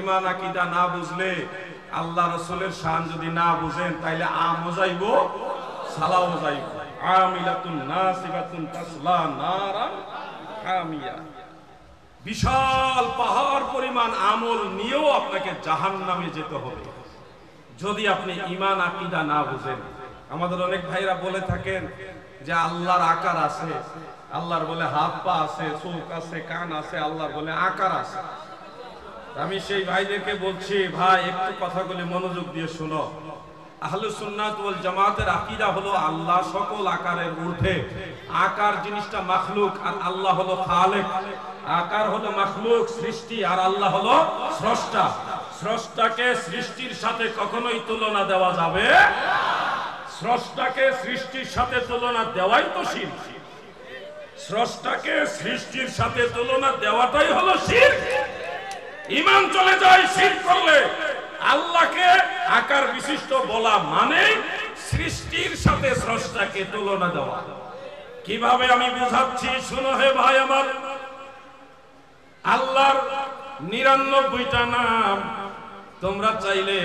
ইমান আকিদা না বুঝলে আল্লাহ রসুলের শান যদি না বুঝেন, তাইলে আমও যাইব সালাও যাইব আমিলাতুন নাসিবাতুন তাসলা নারান হামিয়া। বিশাল পাহাড় পরিমাণ আমল নিয়েও আপনাকে জাহান্নামে যেতে হবে। যদি আপনি ইমান আকিদা না বুঝেন, আমাদের অনেক ভাইরা বলে থাকেন যে আল্লাহর আকার আছে, আল্লাহর বলে হাত পা আছে, চোখ আছে, কান আছে, আল্লাহর বলে আকার আছে। আমি সেই ভাইদেরকে বলছি, ভাই, একটু কথাগুলি মনোযোগ দিয়ে শুনো। আহলে সুন্নাত ওয়াল জামাতের আকীদা হলো আল্লাহ সকল আকারের ঊর্ধ্বে। আকার জিনিসটা মাখলুক আর আল্লাহ হলো খালেক। আকার হলো মাখলুক, সৃষ্টি আর আল্লাহ হলো স্রষ্টা। স্রষ্টাকে সৃষ্টির সাথে কখনোই তুলনা দেওয়া যাবে স্রষ্টাকে সৃষ্টির সাথে তুলনা দেওয়াই তো শিল্প স্রষ্টাকে সৃষ্টির সাথে তুলনা দেওয়াটাই হলো শির ইমান চলে যায়, শির করলে। আল্লাহকে আকার বিশিষ্ট বলা মানে সৃষ্টির সাথে স্রষ্টাকে তুলনা দেওয়া। কীভাবে আমি বুঝাচ্ছি? শুনো হে ভাই আমার। আল্লাহর নিরানব্বইটা নাম তোমরা চাইলে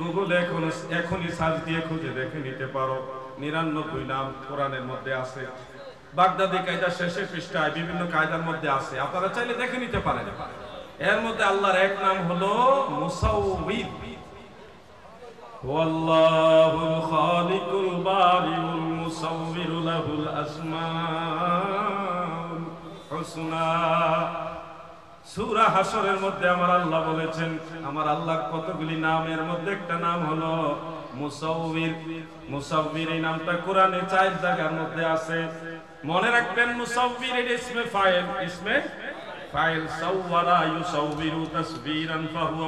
গুগল এখন এখনই সার্চ দিয়ে খুঁজে দেখে নিতে পারো। নিরানব্বই নাম কোরআনের মধ্যে আছে। বাগদাদি কায়দা শেষে পৃষ্ঠায় বিভিন্ন কায়দার মধ্যে আছে। আপনারা চাইলে দেখে নিতে পারেন। এর মধ্যে আল্লাহর এক নাম হলো মুসাউবিদ। ওয়াল্লাহুল খালিকুল বারিউল মুসাউবিরু লাহুল আসমাউল হুসনা। সূরা হাসরের মধ্যে আমার আল্লাহ বলেছেন, আমার আল্লাহর কতগুলি নামের মধ্যে একটা নাম হলো মুসাউবির। মুসাউবির এই নামটা কোরআনে চার জায়গার মধ্যে আছে। মনে রাখবেন মুসাউবির এর ইসমে ফাইল ইসমে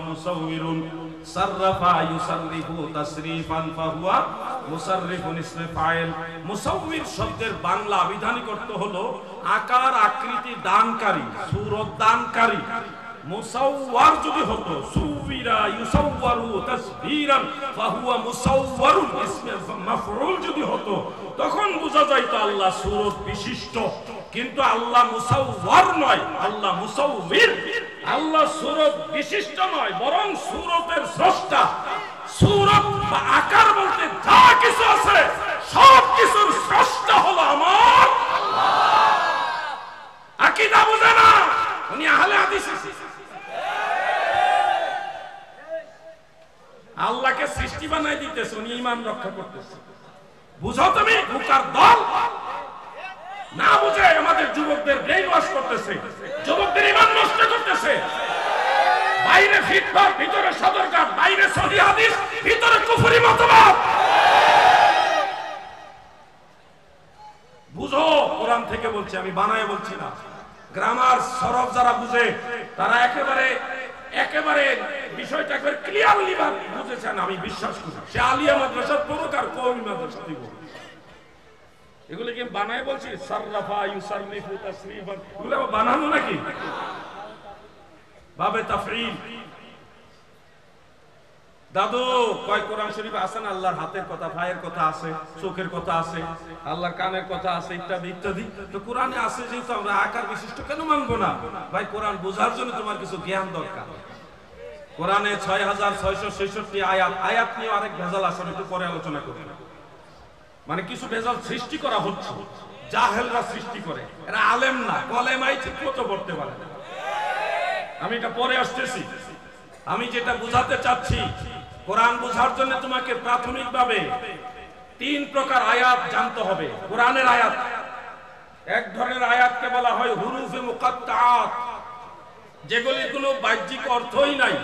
মুসাউবিরুন সাররাফা ইউসাররিফু তাসরিফান ফাহুয়া মুসাররিফুন ইসমে ফাইল মুসাউবির শব্দের বাংলা আবিধানিক অর্থ হলো আকার, আকৃতি, দানকারী, সূরত দানকারী। মুসাওয়ার যদি হতো, সুবিরা ইউসাওয়ারু তাসবিরান ফাহুয়া মুসাওয়ারুন ইসমে মাফউল যদি হতো, তখন বোঝা যাইতো আল্লাহ সুরত বিশিষ্ট। কিন্তু আল্লাহ মুসাওয়ার নয়, আল্লাহ মুসাউবির আল্লাহ সূরত বিশিষ্ট নয়, বরং সূরতের স্রষ্টা। সূরত বা আকার বলতে যা কিছু আছে, সব কিছুর স্রষ্টা হলো আমার আকীদা বুঝে না, উনি আহলে হাদিস আল্লাহকে সৃষ্টি বানাই দিতেছে, উনি ইমান রক্ষা করতেছে। বুঝো তুমি, বুকার দল যুবকদের ব্রেন ওয়াশ করতেছে। যুবকদের ইমান নষ্ট করতেছে। বাইরে ফিটফাট ভিতরে সদরঘাট, বাইরে সহি হাদিস, ভিতরে কুফরি মতবাদ। বুঝো, কোরআন থেকে বলছি, আমি বানায় বলছি না। গ্রামার সরব যারা বুঝে, তারা একেবারে একেবারে বিষয়টা একবার ক্লিয়ারলি বুঝেছেন, আমি বিশ্বাস করি। সে আলিয়া মাদ্রাসার পড়ুক আর কৌমি মাদ্রাসা দিব। এগুলো কি বানায় বলছি, সাররাফা ইউসাররিফু তাসরিফান। এগুলো বানানো নাকি? বাবে তাফরিল। দাদু, কয় কোরআন শরীফ আছে না? আল্লাহর হাতের কথা, ভাইয়ের কথা আছে, চোখের কথা আছে, আল্লাহর কানের কথা আছে, ইত্যাদি ইত্যাদি। তো কোরআনে আছে যেহেতু আমরা আকার বিশিষ্ট, কেন মানবো না? ভাই, কোরআন বোঝার জন্য তোমার কিছু জ্ঞান দরকার। কোরআনে ছয় হাজার ছয়শো ছেষট্টি আয়াত। আয়াত নিয়ে আরেক ভেজাল আছে, একটু পরে আলোচনা করব। মানে কিছু ভেজাল সৃষ্টি করা হচ্ছে। জাহেলরা সৃষ্টি করে। এরা আলেম না কলেমাই ঠিক মতো পড়তে পারে আমি এটা পরে আসতেছি। আমি যেটা বুঝাতে চাচ্ছি, কোরআন বোঝার জন্য তোমাকে প্রাথমিকভাবে তিন প্রকার আয়াত জানতে হবে। কোরআনের আয়াত। এক ধরনের আয়াতকে বলা হয় হুরুফে মুকাত্তাআত যেগুলি কোনো বাহ্যিক অর্থই নাই।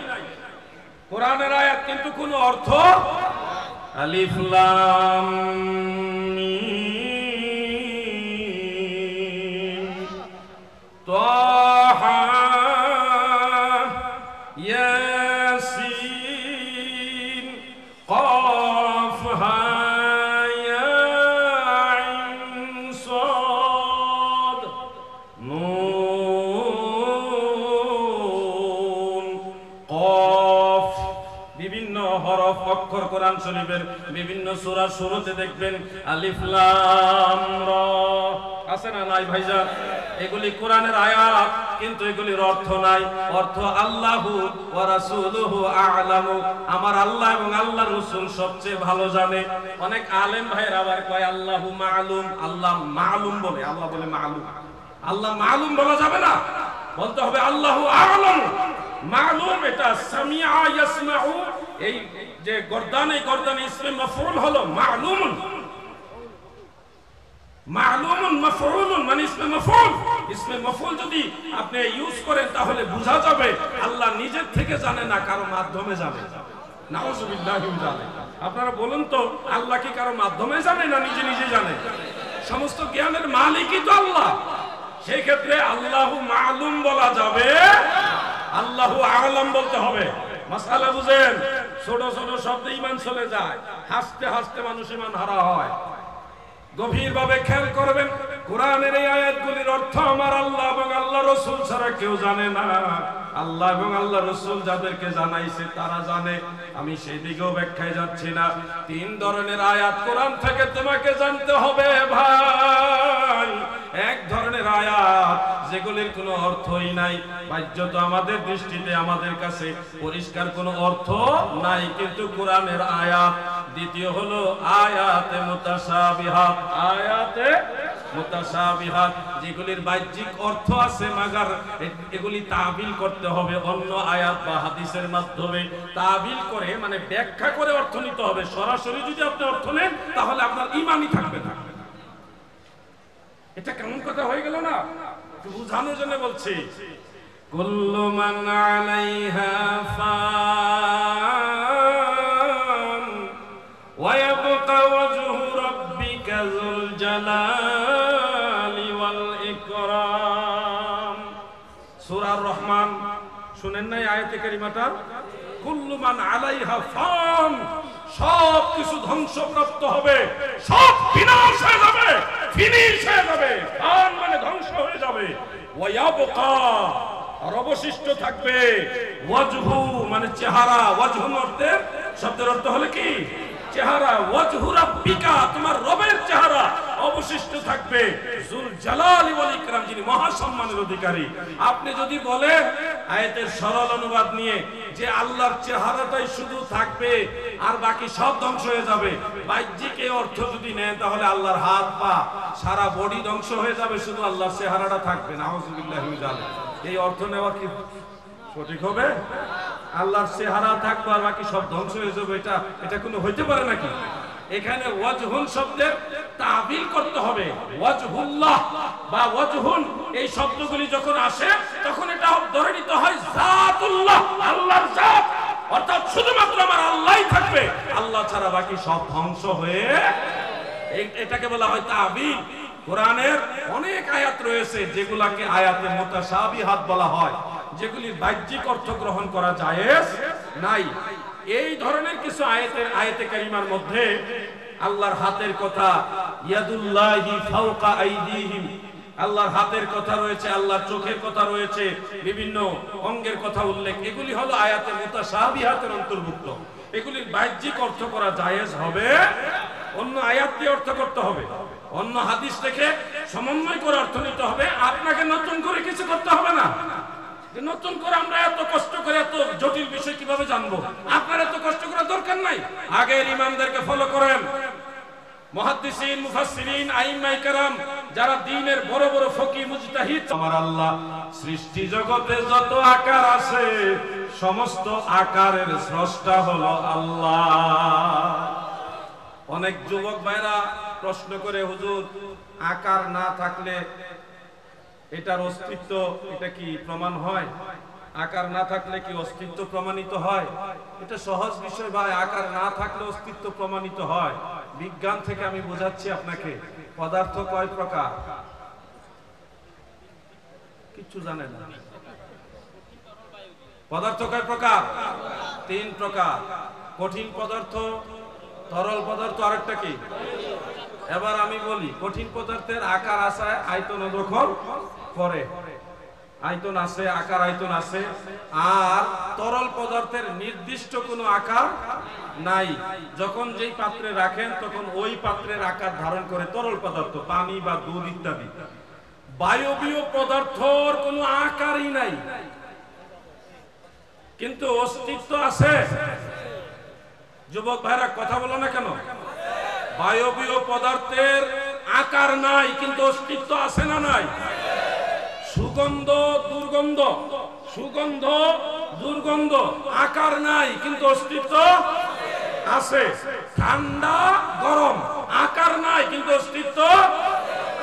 কোরআনের আয়াত কিন্তু কোনো অর্থ আলিফ লাম। কোরআন শরীফের বিভিন্ন সূরা শুরুতে দেখবেন, আলিফ লাম র। আছে না নাই ভাইজান? এগুলি কোরআনের আয়াত, কিন্তু এগুলির অর্থ নাই। অর্থ আল্লাহু ওয়া রাসূলুহু আ'লামু। আমার আল্লাহ এবং আল্লাহর রাসূল সবচেয়ে ভালো জানে। অনেক আলেম ভাইয়ের আবার কয়, আল্লাহু মালুম। আল্লাহ মালুম বলে, আল্লাহ বলে মালুম। আল্লাহ মালুম বলা যাবে না। বলতে হবে আল্লাহু আ'লাম। মালুম এটা সামিআ ইয়াসমাউ। এই যে গর্দানে গর্দানে ইসমে মাফউল হলো মালুম মালুমুন মানে মিন আপনারা বলুন তো, আল্লাহ কি কারও মাধ্যমে জানে না নিজে নিজে জানে? সমস্ত জ্ঞানের মালিকই তো আল্লাহ। সেই ক্ষেত্রে আল্লাহু মালুম বলা যাবে, আল্লাহু আলাম বলতে হবে। মাসালা বুঝেন, ছোট ছোট শব্দে ইমান চলে যায়, হাসতে হাসতে মানুষ ইমান হারা হয়। গভীরভাবে খেয়াল করবেন, কোরআনের এই আয়াতগুলির অর্থ আমার আল্লাহ এবং আল্লাহ রসুল ছাড়া কেউ জানে না। আল্লাহ এবং আল্লাহ রসুল যাদেরকে জানাইছে, তারা জানে। আমি সেই দিকেও ব্যাখ্যায় যাচ্ছি না। তিন ধরনের আয়াত কোরআন থেকে তোমাকে জানতে হবে ভাই। এক ধরনের আয়াত যেগুলির কোনো অর্থই নাই। বাহ্যত আমাদের দৃষ্টিতে আমাদের কাছে পরিষ্কার কোনো অর্থ নাই, কিন্তু কোরআনের আয়াত। দ্বিতীয় হলো আয়াতে মুতাসাবিহাত আয়াতে যেগুলির বাহ্যিক অর্থ আছে, মাগার এগুলি তাবিল করতে হবে, অন্য আয়াত বা হাদিসের মাধ্যমে। তাবিল করে মানে ব্যাখ্যা করে অর্থ নিতে হবে। সরাসরি যদি আপনি অর্থ নেন, তাহলে আপনার ইমানই থাকবে না। এটা কেমন কথা হয়ে গেল না? বুঝানোর জন্য বলছি। কুল্লু মান আলাইহা ফান ওয়া শুনেন নাই আয়াতে কারিমাটা? কুল্লু মান আলাইহা ফান, সব কিছু ধ্বংসপ্রাপ্ত হবে। সব বিনাশ হয়ে যাবে ফিনিশ হয়ে যাবে। ফান মানে ধ্বংস হয়ে যাবে। ওয়ায়াবকা, আর অবশিষ্ট থাকবে ওয়াজহু মানে চেহারা। ওয়াজহু অর্থের শব্দের অর্থ হলো কি? চেহারা। ওয়াজহু রাব্বিকা, তোমার রবের চেহারা। অবশিষ্ট থাকবে। জুল জালালি ওয়াল ইকরাম, যিনি মহা সম্মানের অধিকারী। আপনি যদি বলেন আয়াতের সরল অনুবাদ নিয়ে যে আল্লাহর চেহারাটাই শুধু থাকবে আর বাকি সব ধ্বংস হয়ে যাবে। বাহ্যিক এই অর্থ যদি নেন তাহলে আল্লাহর হাত, পা সারা বডি ধ্বংস হয়ে যাবে, শুধু আল্লাহর চেহারাটা থাকবে মিন এই অর্থ নেওয়া কি সঠিক হবে? আল্লাহর চেহারা থাকবে আর বাকি সব ধ্বংস হয়ে যাবে, এটা এটা কোনো হইতে পারে নাকি? এখানে ওয়াজহুন শব্দের তাবিল করতে হবে। ওয়াজহুল্লাহ বা ওয়াজহুন, এই শব্দগুলি যখন আসে, তখন এটা ধরে নিতে হয় জাতুল্লাহ আল্লাহর জাত। অর্থাৎ শুধুমাত্র আমার আল্লাহই থাকবে। আল্লাহ ছাড়া বাকি সব ধ্বংস হয়ে এটাকে বলা হয় তাবিল কোরআনের অনেক আয়াত রয়েছে, যেগুলাকে আয়াতে মুতাশাবিহাত বলা হয়, যেগুলির বাহ্যিক অর্থ গ্রহণ করা জায়েজ নাই। এই ধরনের কিছু আয়াতের, আয়াতে কারিমার মধ্যে আল্লাহর হাতের কথা, ইয়াদুল্লাহি ফাওকা আইদিহিম। আল্লাহর হাতের কথা রয়েছে, আল্লাহর চোখের কথা রয়েছে, বিভিন্ন অঙ্গের কথা উল্লেখ। এগুলি হলো আয়াতে মুতাশাবিহাতের অন্তর্ভুক্ত। এগুলির বাহ্যিক অর্থ করা জায়েজ হবে, অন্য আয়াত দিয়ে অর্থ করতে হবে। অন্য হাদিস থেকে সমন্বয় করে অর্থ নিতে হবে, আপনাকে নতুন করে কিছু করতে হবে না। নতুন করে আমরা এত কষ্ট করে, এত জটিল বিষয় কীভাবে জানব? আপনার এত কষ্ট করার দরকার নাই। আগের ইমামদেরকে ফলো করেন। মুফাসসিরিন আইম্মাই কেরাম, যারা দ্বীনের বড় বড় মুজতাহিদ, আমার আল্লাহ, সৃষ্টি জগতে যত আকার আছে, সমস্ত আকারের স্রষ্টা হলো আল্লাহ। অনেক যুবক ভাইরা প্রশ্ন করে, হুজুর, আকার না থাকলে এটার অস্তিত্ব, এটা কি প্রমাণ হয়? আকার না থাকলে কি অস্তিত্ব প্রমাণিত হয়? এটা সহজ বিষয় ভাই, আকার না থাকলে অস্তিত্ব প্রমাণিত হয়। বিজ্ঞান থেকে আমি বোঝাচ্ছি আপনাকে, পদার্থ কয় প্রকার? কিচ্ছু জানেন না। পদার্থ কয় প্রকার? তিন প্রকার। কঠিন পদার্থ, তরল পদার্থ আরেকটা কি? এবার আমি বলি, কঠিন পদার্থের আকার আছে আয়তন দখল করে। আয়তন আছে, আকার আয়তন আছে, আর তরল পদার্থের নির্দিষ্ট কোনো আকার নাই। যখন যেই পাত্রে রাখেন, তখন ওই পাত্রের আকার ধারণ করে তরল পদার্থ, পানি বা দুধ ইত্যাদি। বায়বীয় পদার্থর কোনো আকারই নাই। কিন্তু অস্তিত্ব আছে। যুবক ভাইরা, কথা বলো না কেন? বায়বীয় পদার্থের আকার নাই, কিন্তু অস্তিত্ব আছে না নাই? সুগন্ধ, দুর্গন্ধ। সুগন্ধ, দুর্গন্ধ। আকার নাই, কিন্তু অস্তিত্ব আছে। ঠান্ডা, গরম। আকার নাই, কিন্তু অস্তিত্ব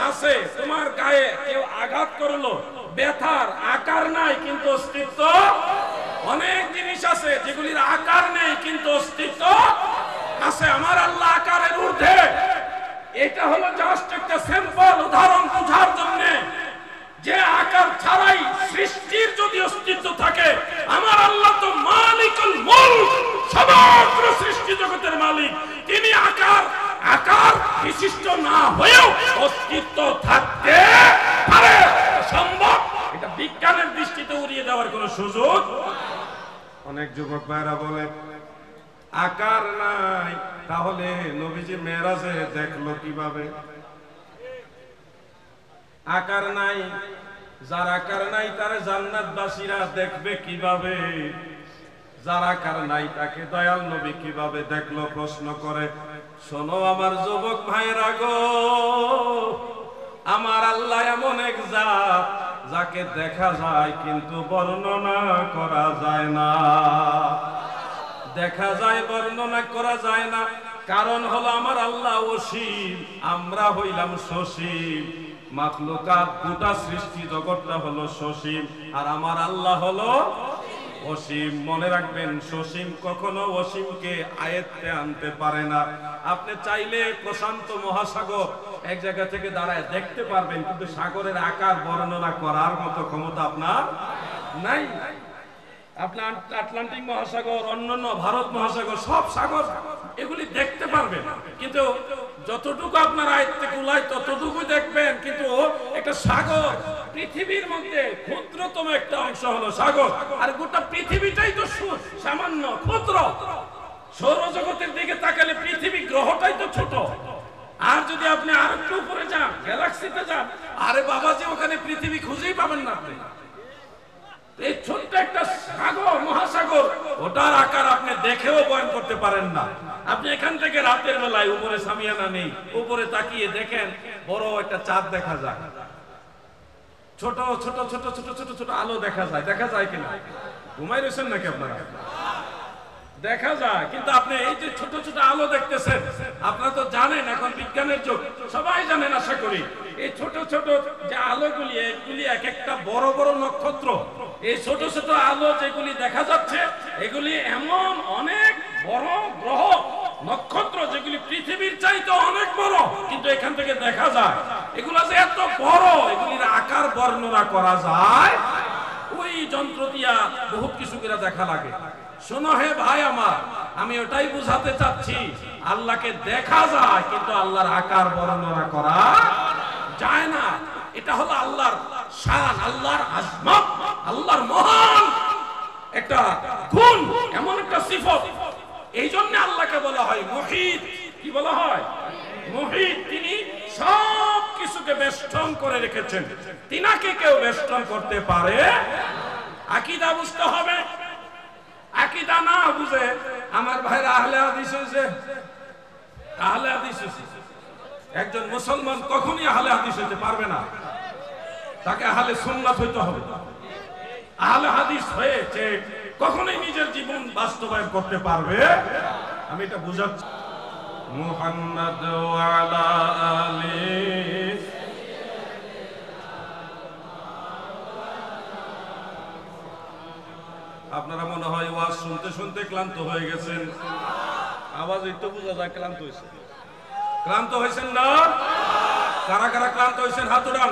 আছে। তোমার গায়ে কেউ আঘাত করল, ব্যথার আকার নাই, কিন্তু অস্তিত্ব অনেক জিনিস আছে, যেগুলির আকার নেই, কিন্তু অস্তিত্ব আছে। আমার আল্লাহ আকারের ঊর্ধ্বে। এটা হলো জাস্ট একটা সিম্পল উদাহরণ বোঝার জন্য। যে আকার ছাড়াই সৃষ্টির যদি অস্তিত্ব থাকে, আমার আল্লাহ তো মালিকুল মুলক, সমগ্র সৃষ্টি জগতের মালিক। তিনি আকার আকার বিশিষ্ট না হয়েও অস্তিত্ব থাকতে পারে। সম্ভব? এটা বিজ্ঞানের দৃষ্টিতে উড়িয়ে দেওয়ার কোনো সুযোগ? অনেক যুবক ভাইরা বলে, আকার নাই, তাহলে নবীজি মেরাজে দেখল কীভাবে? আকার নাই, যার আকার নাই তার জান্নাতবাসীরা দেখবে কীভাবে? যার আকার নাই তাকে দয়াল নবী কীভাবে দেখল, প্রশ্ন করে, শোনো আমার যুবক ভাইরা গো, আমার আল্লাহ এমন এক জাত, যাকে দেখা যায় কিন্তু বর্ণনা করা যায় না। দেখা যায়, বর্ণনা করা যায় না। কারণ হলো আমার আল্লাহ অসীম, আমরা হইলাম সসীম। মাখলুকাত গোটা সৃষ্টি জগৎটা হলো সসীম, আর আমার আল্লাহ হলো অসীম। মনে রাখবেন, সসীম কখনো অসীমকে আয়ত্তে আনতে পারে না। আপনি চাইলে প্রশান্ত মহাসাগর এক জায়গা থেকে দাঁড়ায় দেখতে পারবেন, কিন্তু সাগরের আকার বর্ণনা করার মতো ক্ষমতা আপনার নাই। আপনার আটলান্টিক মহাসাগর, অন্যান্য ভারত মহাসাগর, সব সাগর, এগুলি দেখতে পারবেন। কিন্তু যতটুকু আপনার আয়ত্তে কুলায় ততটুকু দেখবেন, কিন্তু একটা সাগর। পৃথিবীর মধ্যে ক্ষুদ্রতম একটা অংশ হলো সাগর। আর গোটা পৃথিবীটাই তো সামান্য ক্ষুদ্র। সৌরজগতের দিকে তাকালে পৃথিবী গ্রহটাই তো ছোট। আর যদি আপনি আর একটু উপরে যান, গ্যালাক্সিতে যান, আরে বাবা যে ওখানে পৃথিবী খুঁজেই পাবেন না আপনি। এই ছোট্ট একটা সাগর, মহাসাগর, ওটার আকার আপনি দেখেও বয়ন করতে পারেন না। আপনি এখান থেকে রাতের বেলায় উপরে সামিয়ানা নেই, উপরে তাকিয়ে দেখেন বড় একটা চাঁদ দেখা যায়। ছোট ছোট ছোট ছোট ছোট ছোট আলো দেখা যায়। দেখা যায় কিনা? ঘুমাই রয়েছেন নাকি আপনারা? দেখা যায়, কিন্তু আপনি এই যে ছোট ছোট আলো দেখতেছেন, আপনারা তো জানেন এখন বিজ্ঞানের যুগ, সবাই জানেন আশা করি। এই ছোট ছোট যে আলোগুলি, এগুলি এক একটা বড় বড় নক্ষত্র। এই ছোট ছোট আলো যেগুলি দেখা যাচ্ছে, এগুলি এমন অনেক বড়, গ্রহ, নক্ষত্র যেগুলি পৃথিবীর চাইতে অনেক বড়, কিন্তু এখান থেকে দেখা যায়, এগুলো যে এত বড়, এগুলির আকার বর্ণনা করা যায়, ওই যন্ত্র দিয়া বহুত কিছু দেখা লাগে। শোনো হে ভাই আমার, আমি ওটাই বুঝাতে চাচ্ছি, আল্লাহকে দেখা যায়, কিন্তু আল্লাহর আকার বর্ণনা করা যায় না। এটা হলো আল্লাহর শান, আল্লাহর আজমত, আল্লাহর মহান একটা গুণ, এমন একটা সিফত। এই জন্য আল্লাহকে বলা হয় মহিত। কি বলা হয়? মহিত তিনি সব কিছুকে বেষ্টন করে রেখেছেন। তিনাকে কেউ বেষ্টন করতে পারে আকিদা বুঝতে হবে। আকিদা না বুঝে আমার ভাইরা আহলে হাদিস হয়েছে। আহলে হাদিস একজন মুসলমান কখনই আহলে হাদিস হইতে পারবে না। তাকে আহলে সুন্নাত হইতে হবে। আহলে হাদিস হয়েছে কখনোই নিজের জীবন বাস্তবায়ন করতে পারবে? আমি এটা বুঝাচ্ছি। মুহাম্মদ আপনারা মনে হয় ওয়াজ শুনতে শুনতে ক্লান্ত হয়ে গেছেন। আওয়াজ একটু বোঝা যায়, ক্লান্ত হয়েছে ক্লান্ত হয়েছেন না? কারা কারা ক্লান্ত হয়েছেন? হাত উড়ান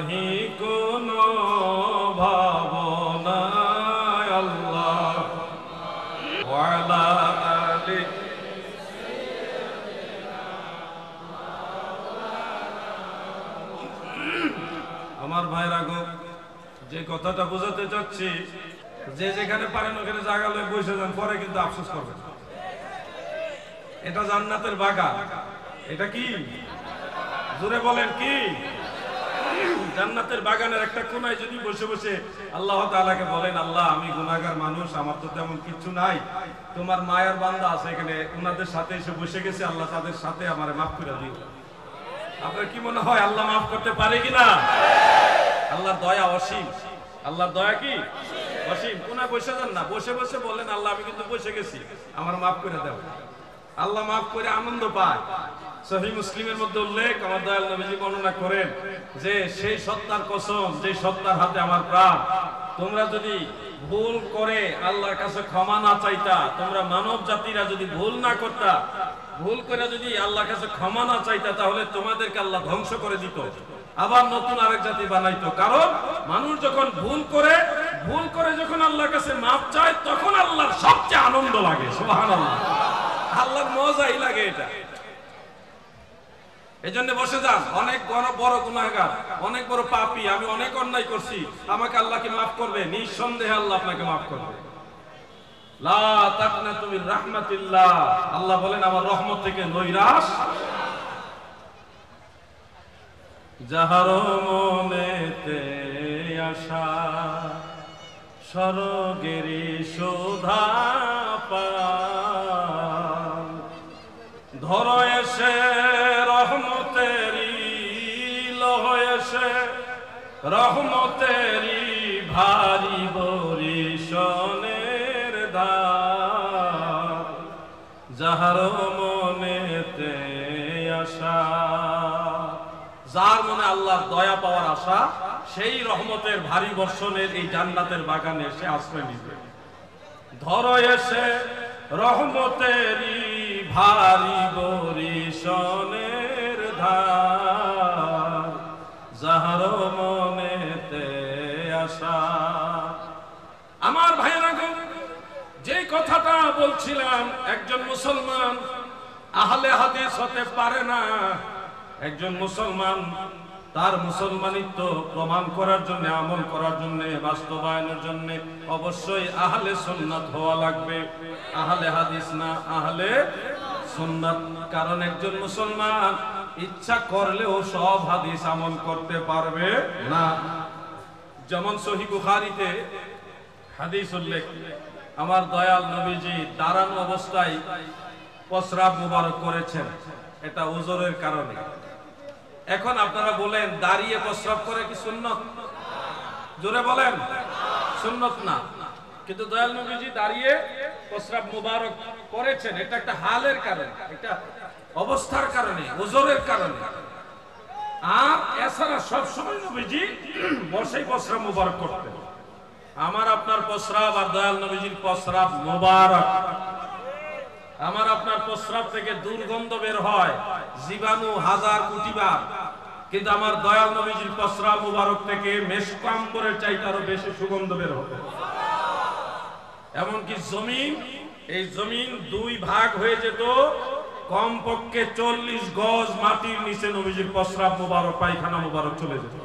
নাহি কোনো আল্লাহ। আমার ভাইরা গো, যে কথাটা বোঝাতে চাচ্ছি, যে যেখানে পারেন ওখানে জায়গা লয়ে বসে যান, পরে কিন্তু আফসোস করবেন এটা জান্নাতের বাগান। এটা কি? জোরে বলেন কি? জান্নাতের বাগানের একটা কোনায় যদি বসে বসে আল্লাহ তাআলাকে বলেন, আল্লাহ, আমি গুনাহগার মানুষ, আমার তো তেমন কিছু নাই। তোমার মায়ের বান্দা আছে এখানে ওনাদের সাথে এসে বসে গেছে, আল্লাহ তাদের সাথে আমারে মাফ করে দিও। আপনার কি মনে হয়, আল্লাহ মাফ করতে পারে কিনা? আল্লাহর দয়া অসীম। আল্লাহর দয়া কি? অসীম। কোনায় বসে যান না, বসে বসে বলেন আল্লাহ, আমি কিন্তু বসে গেছি, আমার মাফ করে দাও। আল্লাহ মাফ করে আনন্দ পায়। সহি মুসলিমের মধ্যে উল্লেখ, আমার দয়াল নবীজি বর্ণনা করেন যে, সেই সত্তার কসম, যে সত্তার হাতে আমার প্রাণ। তোমরা যদি ভুল করে আল্লাহর কাছে ক্ষমা না চাইতা, তোমরা মানব জাতিরা যদি ভুল না করতা, ভুল করে যদি আল্লাহর কাছে ক্ষমা না চাইতা, তাহলে তোমাদেরকে আল্লাহ ধ্বংস করে দিত। আবার নতুন আরেক জাতি বানাইতো। কারণ, মানুষ যখন ভুল করে ভুল করে যখন আল্লাহর কাছে মাপ চায়, তখন আল্লাহর সবচেয়ে আনন্দ লাগে। সুবহানাল্লাহ। আল্লাহর মজাই লাগে এটা। এই জন্য বসে যান। অনেক বড় বড় গুনাহগার, অনেক বড় পাপী, আমি অনেক অন্যায় করছি। আমাকে আল্লাহকে মাফ করবে? নিঃসন্দেহে আল্লাহ আপনাকে মাফ করবে। আল্লাহ বলেন, আমার রহমত থেকে নৈরাশ। যাহার মনেতে আশা স্বর্গেরি শোধা পা ধর এসে রহমতেরি ভারী বরিশনের ধার যাহার মনেতে আশা, যার মনে আল্লাহর দয়া পাওয়ার আশা, সেই রহমতের ভারী বর্ষণের এই জান্নাতের বাগানে এসে আশ্রয় নিবে। ধর এসে রহমতেরই ভারী বরিশনের ধার যে কথাটা বলছিলাম, একজন মুসলমান, আহলে হাদিস হতে পারে না। একজন মুসলমান, তার মুসলমানিত্ব প্রমাণ করার জন্য, আমল করার জন্য, বাস্তবায়নের জন্য অবশ্যই আহলে সুন্নাত হওয়া লাগবে। আহলে হাদিস না, আহলে সুন্নাত। কারণ একজন মুসলমান ইচ্ছা করলেও সব হাদিস আমল করতে পারবে না। যেমন সহি বুখারীতে হাদিস উল্লেখ আমার দয়াল নবীজি দাঁড়ানো অবস্থায় প্রস্রাব মুবারক করেছেন। এটা ওজরের কারণে। এখন আপনারা বলেন, দাঁড়িয়ে প্রস্রাব করে কি সুন্নত? জোরে বলেন, সুন্নত না। কিন্তু দয়াল নবীজি দাঁড়িয়ে প্রস্রাব মুবারক করেছেন। এটা একটা হালের কারণে, এটা অবস্থার কারণে ওজরের কারণে। আর এছাড়া সবসময় নবীজি বসেই প্রস্রাব মুবারক করতেন। আমার আপনার প্রস্রাব আর দয়াল নবীজির প্রস্রাব মুবারক। আমার আপনার প্রস্রাব থেকে দুর্গন্ধ বের হয়, জীবাণু হাজার কোটিবার কিন্তু আমার দয়াল নবীজির প্রস্রাব মুবারক থেকে মেশকাম্বরের চাইতে আরও বেশি সুগন্ধ বের হবে। এমনকি জমিন, এই জমিন দুই ভাগ হয়ে যেত, কমপক্ষে চল্লিশ গজ মাটির নিচে নবীজির প্রস্রাব মুবারক, পায়খানা মুবারক চলে যেত।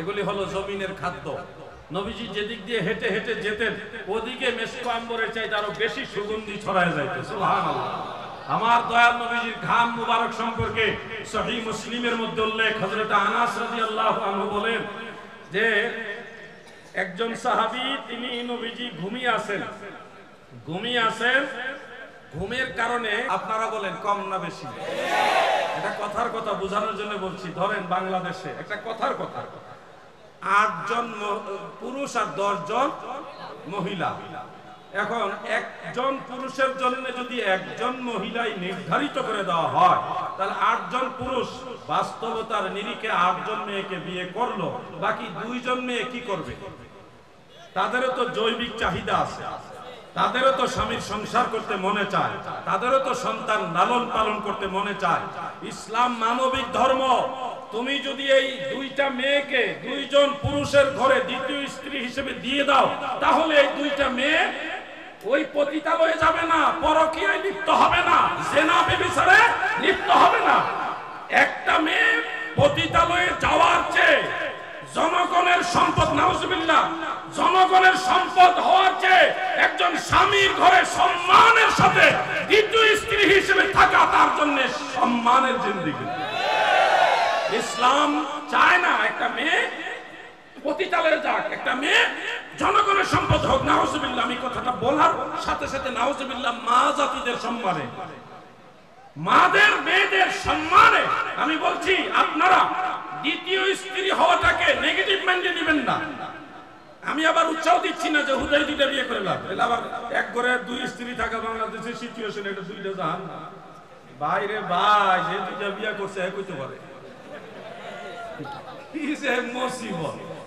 এগুলি হলো জমিনের খাদ্য। নবীজি যেদিক দিয়ে হেঁটে হেঁটে যেতেন, ওদিকে মেশকো আম্বরের চাইতে আরও বেশি সুগন্ধি ছড়ায় যাইতে আমার দয়াল নবীজির ঘাম মুবারক সম্পর্কে সহি মুসলিমের মধ্যে উল্লেখ হযরত আনাস রাদিয়াল্লাহু আনহু বলেন যে, একজন সাহাবী, তিনি নবীজি ঘুমিয়ে আছেন। ঘুমিয়ে আছেন, ঘুমের কারণে আপনারা বলেন কম না বেশি? এটা কথার কথা বোঝানোর জন্য বলছি, ধরেন বাংলাদেশে, একটা কথার কথা। আটজন জন পুরুষ আর দশজন মহিলা। এখন একজন পুরুষের জন্য যদি একজন মহিলাই নির্ধারিত করে দেওয়া হয়, তাহলে আটজন পুরুষ বাস্তবতার নিরিখে আটজন মেয়েকে বিয়ে করল, বাকি দুইজন মেয়ে কি করবে? তাদেরও তো জৈবিক চাহিদা আছে। তাদেরও তো স্বামীর সংসার করতে মনে চায়, তাদেরও তো সন্তান লালন পালন করতে মনে চায়। ইসলাম মানবিক ধর্ম। তুমি যদি এই দুইটা মেয়েকে দুইজন পুরুষের ঘরে দ্বিতীয় স্ত্রী হিসেবে দিয়ে দাও, তাহলে এই দুইটা মেয়ে ওই পতিতালয়ে যাবে না, পরকীয়ায় লিপ্ত হবে না, জেনা বেবিচারে লিপ্ত হবে না। একটা মেয়ে পতিতালয়ে যাওয়ার চেয়ে জনগণের সম্পদ, নাউজুবিল্লাহ জনগণের সম্পদ হওয়ার চেয়ে একজন স্বামীর ঘরে সম্মানের সাথে দ্বিতীয় স্ত্রী হিসেবে থাকা তার জন্য সম্মানের জিন্দিগি। ইসলাম চায় না একটা মেয়ে যাক, একটা মেয়ে জনগণের সম্পদ হোক। আমি কথাটা সাথে সাথে মা জাতিদের সম্মানে আমি বলছি, আপনারা দ্বিতীয় স্ত্রী হওয়াটাকে নেগেটিভ মাইন্ডে দিবেন না। আমি আবার উৎসাহ দিচ্ছি না যে হুদাই দুইটা বিয়ে করে লাভ। আবার এক ঘরে দুই স্ত্রী থাকা বাংলাদেশের সিচুয়েশন এটা দুইটা জাহান বাইরে ভাই, যে দুইটা বিয়ে করছে, এক হইতে পারে।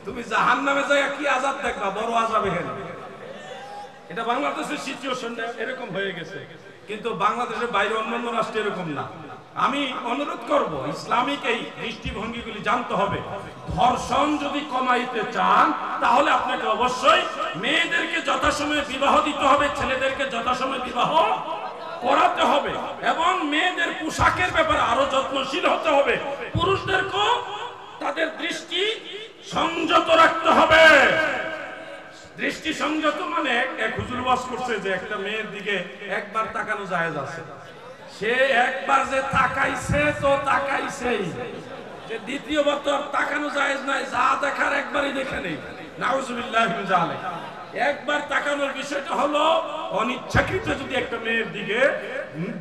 তুমি জাহান নামে কি আজাদ এটা বাংলাদেশের সিচুয়েশনটা এরকম হয়ে গেছে। কিন্তু বাংলাদেশের বাইরে অন্যান্য রাষ্ট্রে এরকম না। আমি অনুরোধ করব, ইসলামিক এই দৃষ্টিভঙ্গিগুলি জানতে হবে। ধর্ষণ যদি কমাইতে চান, তাহলে আপনাকে অবশ্যই মেয়েদেরকে যথাসময়ে বিবাহ দিতে হবে, ছেলেদেরকে যথাসময়ে বিবাহ করাতে হবে এবং মেয়েদের পোশাকের ব্যাপারে আরও যত্নশীল হতে হবে। পুরুষদেরকেও তাদের দৃষ্টি সংযত রাখতে হবে। দৃষ্টি সংযত মানে এক- হুজুর বাস করছে যে একটা মেয়ের দিকে একবার তাকানো জায়েজ আছে। সে একবার যে তাকাইছে, তো তাকাইছেই। যে দ্বিতীয়বার তো আর তাকানো জায়েজ নাই, যা দেখার একবারই দেখে নেই। নাউজুবিল্লাহ জালিক। একবার তাকানোর বিষয়টা হলো, অনিচ্ছাকৃত যদি একটা মেয়ের দিকে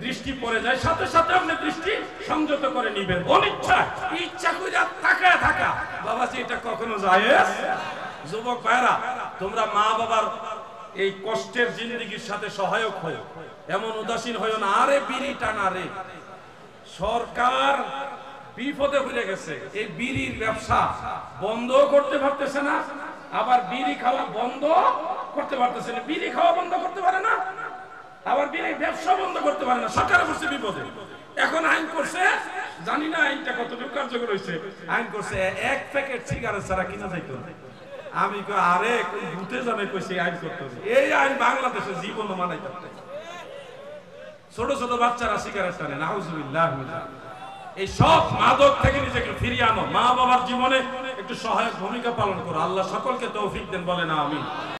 দৃষ্টি পড়ে যায়, সাথে সাথে আপনি দৃষ্টি সংযত করে নিবেন। অনিচ্ছা, ইচ্ছা করে তাকায় থাকা। বাবাজি, এটা কখনো জায়েজ? যুবক ভাইরা তোমরা মা বাবার এই কষ্টের জিন্দগির সাথে সহায়ক হও এমন উদাসীন হইও না। আরে বিড়ি টানা রে। সরকার বিপদে হয়ে গেছে। এই বিড়ির ব্যবসা বন্ধ করতে পারতেছে না, আবার বিড়ি খাওয়া বন্ধ করতে পারতেছে না। বিড়ি খাওয়া বন্ধ করতে পারে না, আবার বিড়ির ব্যবসা বন্ধ করতে পারে না। সরকারে বসে বিপদে। এখন আইন করছে, জানি না আইনটা কতটুকু কার্যকর হয়েছে আইন করছে, এক প্যাকেট সিগারেট ছাড়া কিনা যাইতো না। আমি আরে ভূতে জানে কইছে আইন করতে হবে। এই আইন বাংলাদেশে জীবন মানাই। ছোট ছোট বাচ্চারা সিগারেট টানে, নাউজুবিল্লাহ এই সব মাদক থেকে নিজেকে ফিরিয়ে আনো মা বাবার জীবনে একটু সহায়ক ভূমিকা পালন করো আল্লাহ সকলকে তৌফিক দেন বলে না আমি